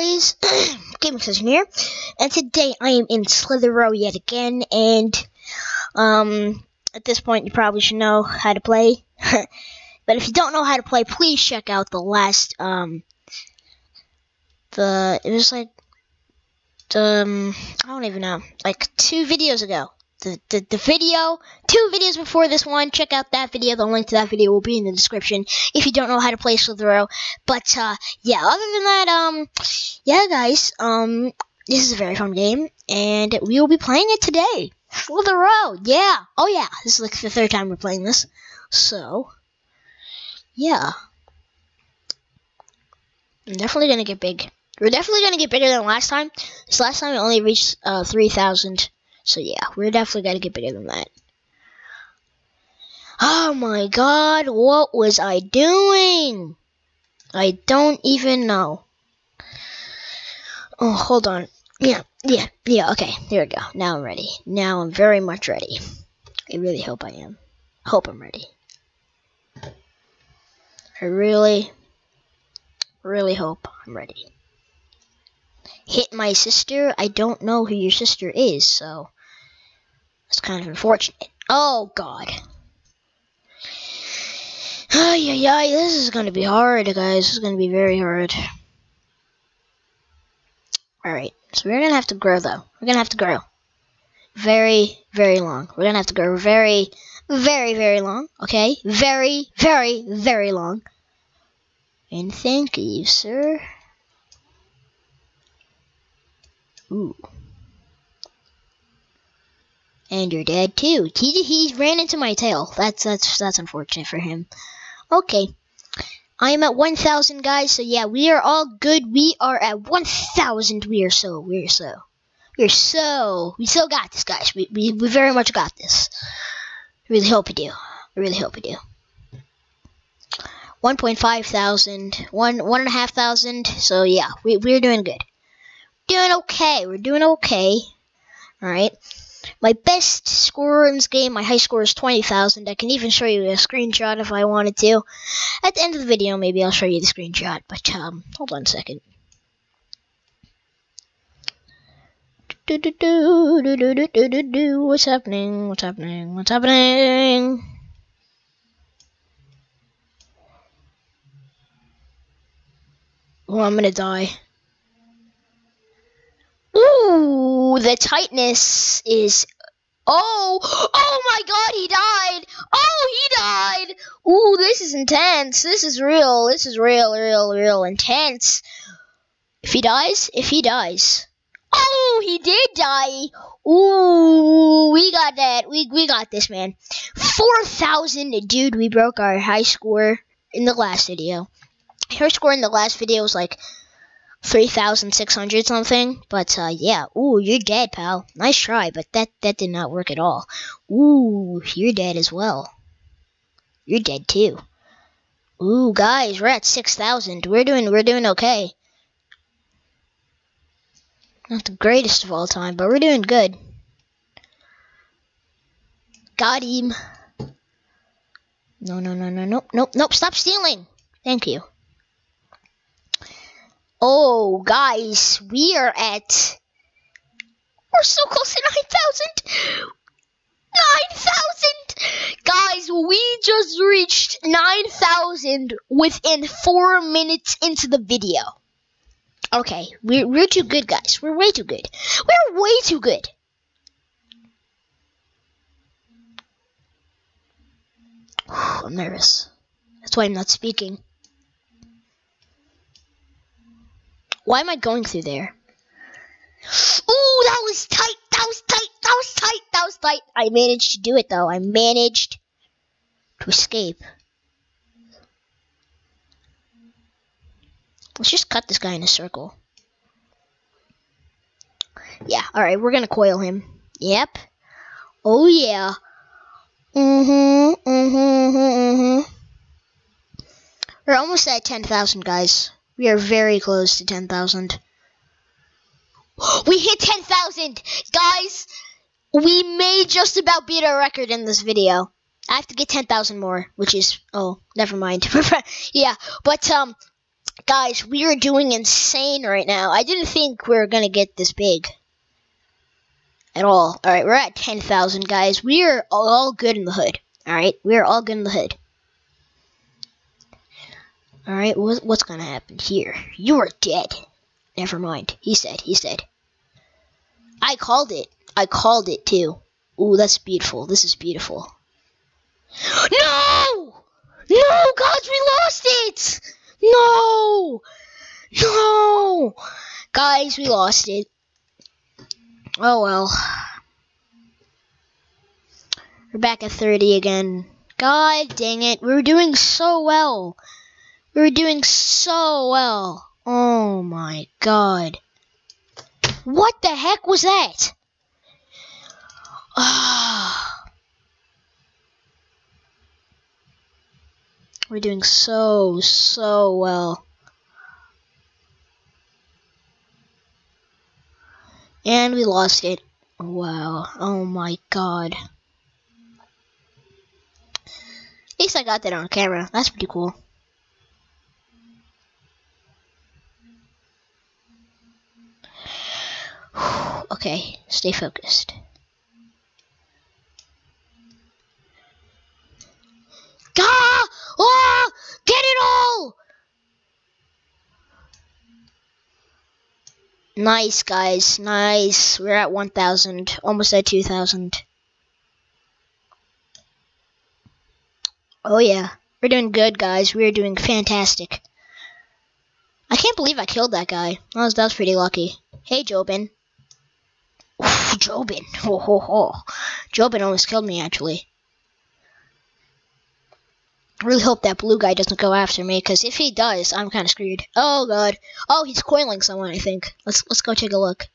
Guys, Gaming Station here, and today I am in Slither.io yet again, and um, at this point you probably should know how to play, but if you don't know how to play, please check out the last, um, the, it was like, um, I don't even know, like two videos ago, the, the, the video, two videos before this one. Check out that video. The link to that video will be in the description if you don't know how to play Slither.io. But, uh, yeah, other than that, um, yeah, guys, um, this is a very fun game, and we will be playing it today. Slither.io, yeah. Oh, yeah, this is like the third time we're playing this. So, yeah. I'm definitely gonna get big. We're definitely gonna get bigger than last time. This last time we only reached, uh, 3,000 so yeah, we're definitely gonna get bigger than that. Oh my god, what was I doing? I don't even know. Oh, hold on. Yeah, yeah, yeah, okay, there we go. Now I'm ready. Now I'm very much ready. I really hope I am. Hope I'm ready. I really, really hope I'm ready. Hit my sister? I don't know who your sister is, so it's kind of unfortunate. Oh, God. Ay, ay, ay, this is going to be hard, guys. This is going to be very hard. Alright, so we're going to have to grow, though. We're going to have to grow. Very, very long. We're going to have to grow very, very, very long. Okay? Very, very, very long. And thank you, sir. Ooh. And you're dead too. He, he ran into my tail. That's that's that's unfortunate for him. Okay. I am at 1,000 guys, so yeah, we are all good. We are at 1,000. We are so, we are so, we are so, we still got this, guys. We, we, we very much got this. I really hope we do. I really hope we do. 1.5 thousand, one, one and a half thousand. So yeah, we, we're doing good. Doing okay. We're doing okay. Alright. My best score in this game, my high score is 20,000. I can even show you a screenshot if I wanted to. At the end of the video, maybe I'll show you the screenshot, but um, hold on a second. Do, do, do, do, do, do, do, do. What's happening? What's happening? What's happening? Oh, I'm gonna die. Ooh, the tightness is. Oh, oh my God, he died. Oh, he died. Ooh, this is intense. This is real. This is real, real, real intense. If he dies, if he dies. Oh, he did die. Ooh, we got that. We we got this, man. Four thousand, dude. We broke our high score in the last video. Her score in the last video was like 3,600 something. But, uh, yeah. Ooh, you're dead, pal. Nice try, but that, that did not work at all. Ooh, you're dead as well. You're dead, too. Ooh, guys, we're at 6,000. We're doing, we're doing okay. Not the greatest of all time, but we're doing good. Got him. No, no, no, no, nope, nope, nope. Stop stealing. Thank you. Oh, guys, we are at. We're so close to 9,000! 9,000! Guys, we just reached 9,000 within four minutes into the video. Okay, we're, we're too good, guys. We're way too good. We're way too good. I'm nervous. That's why I'm not speaking. Why am I going through there? Ooh, that was tight. That was tight. That was tight. That was tight. I managed to do it, though. I managed to escape. Let's just cut this guy in a circle. Yeah, alright, we're gonna coil him. Yep. Oh, yeah. Mm-hmm, mm-hmm, mm-hmm, mm-hmm. We're almost at 10,000, guys. We are very close to 10,000. We hit 10,000! Guys, we may just about beat our record in this video. I have to get 10,000 more, which is, oh, never mind. yeah, but, um, Guys, we are doing insane right now. I didn't think we were going to get this big. At all. Alright, we're at 10,000, guys. We are all good in the hood. Alright, we are all good in the hood. Alright, what's to happen here? You are dead. Never mind. He said, he said. I called it. I called it, too. Ooh, that's beautiful. This is beautiful. No! No, guys, we lost it! No! No! Guys, we lost it. Oh well. We're back at 30 again. God dang it. We were doing so well. We were doing so well. Oh my god. What the heck was that? Ah. We're doing so, so well. And we lost it. Wow. Oh my god. At least I got that on camera. That's pretty cool. Okay, stay focused. Gah! Oh! Get it all! Nice, guys. Nice. We're at 1,000. Almost at 2,000. Oh, yeah. We're doing good, guys. We're doing fantastic. I can't believe I killed that guy. That was, that was pretty lucky. Hey, Jobin. Jobin. Ho, ho, ho. Jobin almost killed me, actually. I really hope that blue guy doesn't go after me, because if he does, I'm kind of screwed. Oh god. Oh, he's coiling someone, I think. Let's let's go take a look.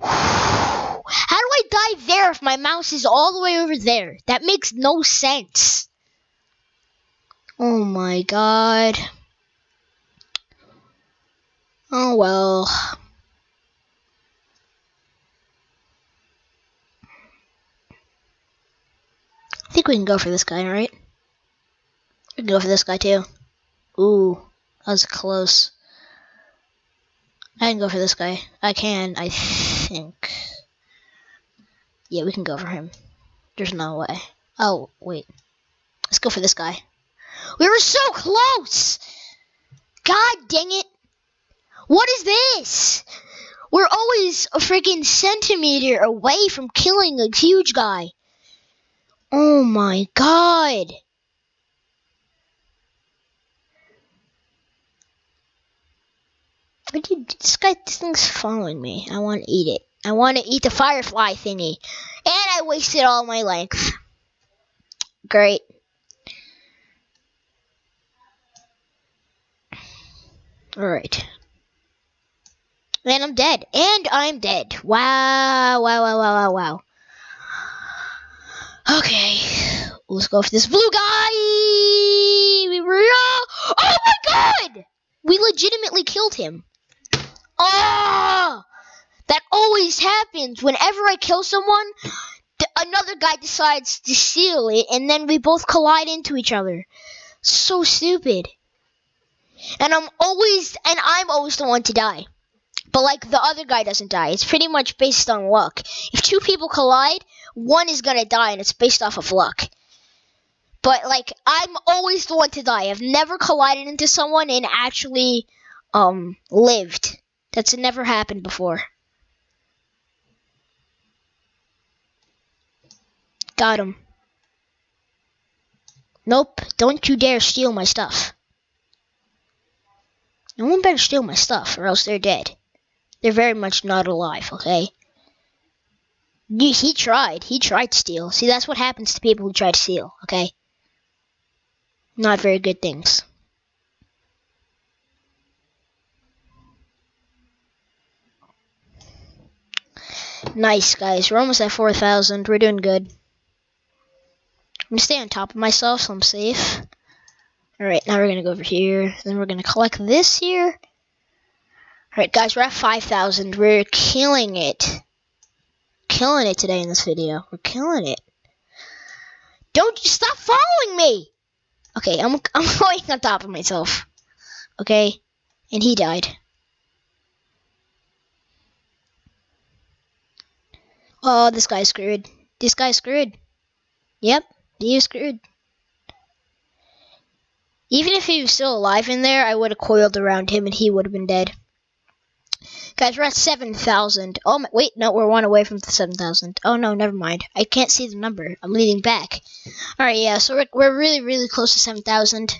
How do I die there if my mouse is all the way over there? That makes no sense. Oh my god. Oh well. Think we can go for this guy, right? We can go for this guy too. Ooh, that was close. I can go for this guy. I can, I think. Yeah, we can go for him. There's no way. Oh, wait. Let's go for this guy. We were so close! God dang it! What is this? We're always a freaking centimeter away from killing a huge guy. Oh my god. Did this guy this thing's following me. I want to eat it. I want to eat the firefly thingy. And I wasted all my length. Great. Alright. And I'm dead. And I'm dead. Wow, wow, wow, wow, wow, wow. Okay, let's go for this blue guy. We were, oh my god! We legitimately killed him. Oh, that always happens. Whenever I kill someone, another guy decides to steal it, and then we both collide into each other. So stupid. And I'm always, and I'm always the one to die. But like the other guy doesn't die. It's pretty much based on luck. If two people collide, one is gonna die, and it's based off of luck. But like, I'm always the one to die. I've never collided into someone and actually um lived. That's never happened before. Got him. Nope, don't you dare steal my stuff. No one better steal my stuff, or else they're dead. They're very much not alive, okay? He tried. He tried to steal. See, that's what happens to people who try to steal, okay? Not very good things. Nice, guys. We're almost at 4,000. We're doing good. I'm going to stay on top of myself so I'm safe. Alright, now we're going to go over here. Then we're going to collect this here. Alright, guys, we're at 5,000. We're killing it. Killing it today in this video. We're killing it. Don't you stop following me! Okay, I'm, I'm going on top of myself. okay? And he died. Oh, this guy's screwed. This guy's screwed. Yep, he screwed. Even if he was still alive in there, I would have coiled around him and he would have been dead. Guys, we're at 7,000. Oh, my, wait, no, we're one away from the 7,000. Oh, no, never mind. I can't see the number. I'm leading back. Alright, yeah, so we're, we're really, really close to 7,000.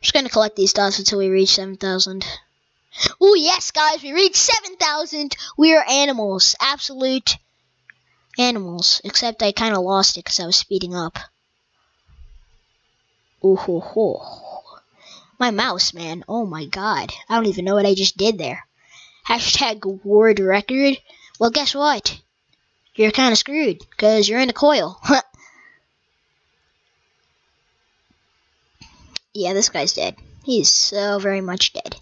Just gonna collect these dots until we reach 7,000. Oh, yes, guys, we reached 7,000. We are animals. Absolute animals. Except I kind of lost it because I was speeding up. Ooh, ho, ho. My mouse, man. Oh my god. I don't even know what I just did there. Hashtag ward record. Well, guess what? You're kind of screwed because you're in a coil. yeah, this guy's dead. He's so very much dead.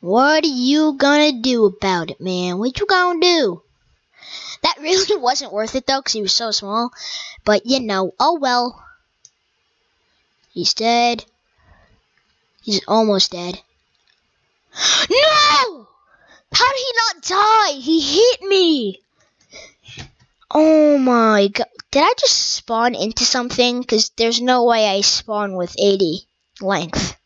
What are you gonna do about it, man? What you gonna do? That really wasn't worth it though, because he was so small. But you know, oh well. He's dead. He's almost dead. No! How did he not die? He hit me! Oh my god. Did I just spawn into something? Because there's no way I spawn with 80 length.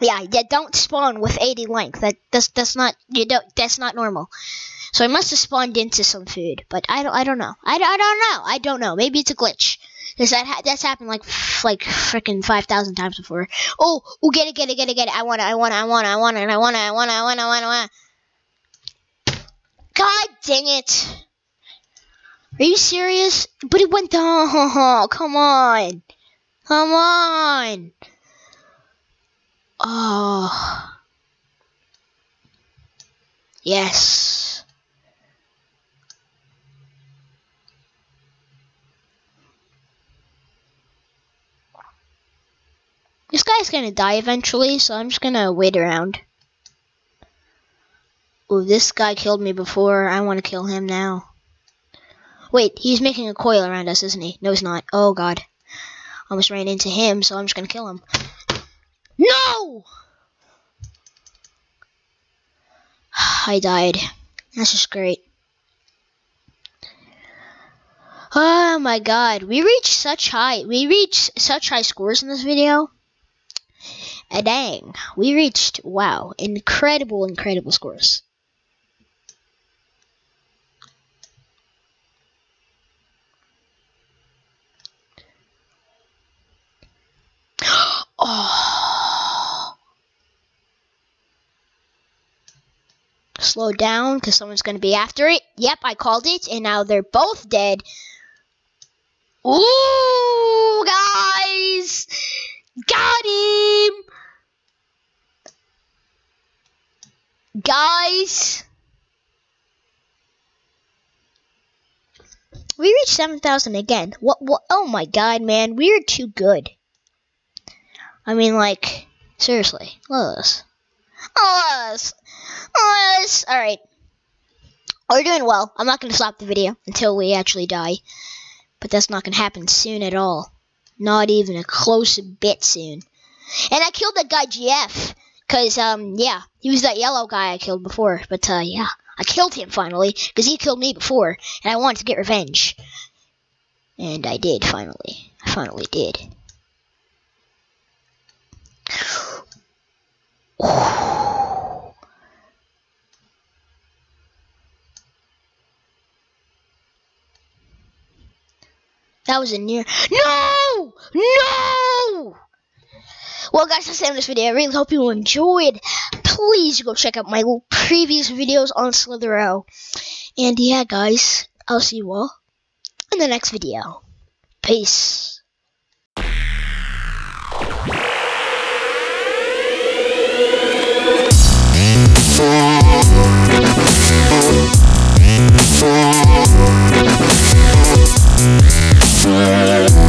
Yeah, yeah, don't spawn with 80 length. That that's that's not you don't that's not normal. So I must have spawned into some food, but I don't I don't know. I, I don't know. I don't know. Maybe it's a glitch. Cause that ha that's happened like like freaking five thousand times before. Oh, oh, get it, get it, get it, get it. I want it, I want it, I want it, I want it, I want it, I want it, I want it, I want it. I want it. God dang it! Are you serious? But it went down. Oh, come on, come on. Oh. Yes. This guy's gonna die eventually, so I'm just gonna wait around. Oh, this guy killed me before. I want to kill him now. Wait, he's making a coil around us, isn't he? No, he's not. Oh, God. Almost ran into him, so I'm just gonna kill him. No! I died. That's just great. Oh my god, we reached such high, we reached such high scores in this video. A dang, we reached, wow, incredible, incredible scores. oh. Slow down, because someone's going to be after it. Yep, I called it, and now they're both dead. Ooh, guys! Got him! Guys! We reached 7,000 again. What, what? Oh my god, man. We are too good. I mean, like, seriously. Look at us. Alright. We're doing well. I'm not going to stop the video until we actually die. But that's not going to happen soon at all. Not even a close bit soon. And I killed that guy GF. Cause, um, yeah, he was that yellow guy I killed before. But, uh, yeah, I killed him finally. Because he killed me before. And I wanted to get revenge. And I did, finally. I finally did. That was a near. No! No! Well, guys, that's the end of this video. I really hope you enjoyed. Please go check out my previous videos on Slither.io. And yeah, guys, I'll see you all in the next video. Peace. Yeah.